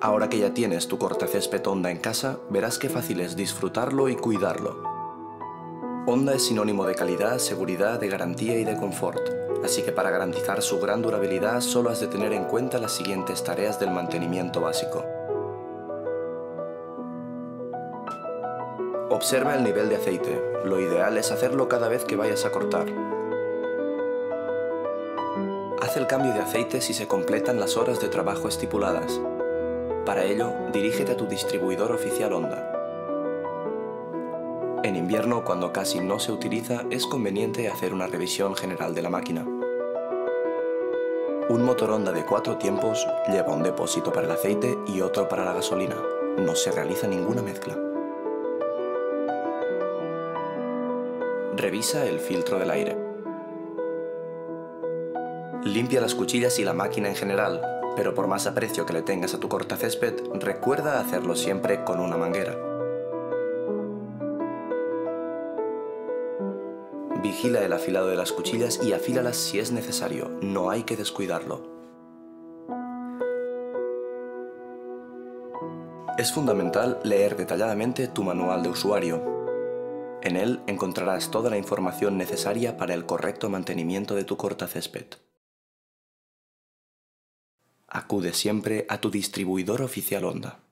Ahora que ya tienes tu cortacésped Honda en casa, verás qué fácil es disfrutarlo y cuidarlo. Honda es sinónimo de calidad, seguridad, de garantía y de confort, así que para garantizar su gran durabilidad solo has de tener en cuenta las siguientes tareas del mantenimiento básico. Observa el nivel de aceite. Lo ideal es hacerlo cada vez que vayas a cortar. Haz el cambio de aceite si se completan las horas de trabajo estipuladas. Para ello, dirígete a tu distribuidor oficial Honda. En invierno, cuando casi no se utiliza, es conveniente hacer una revisión general de la máquina. Un motor Honda de cuatro tiempos lleva un depósito para el aceite y otro para la gasolina. No se realiza ninguna mezcla. Revisa el filtro del aire. Limpia las cuchillas y la máquina en general, pero por más aprecio que le tengas a tu cortacésped, recuerda hacerlo siempre con una manguera. Vigila el afilado de las cuchillas y afílalas si es necesario, no hay que descuidarlo. Es fundamental leer detalladamente tu manual de usuario, en él encontrarás toda la información necesaria para el correcto mantenimiento de tu cortacésped. Acude siempre a tu distribuidor oficial Honda.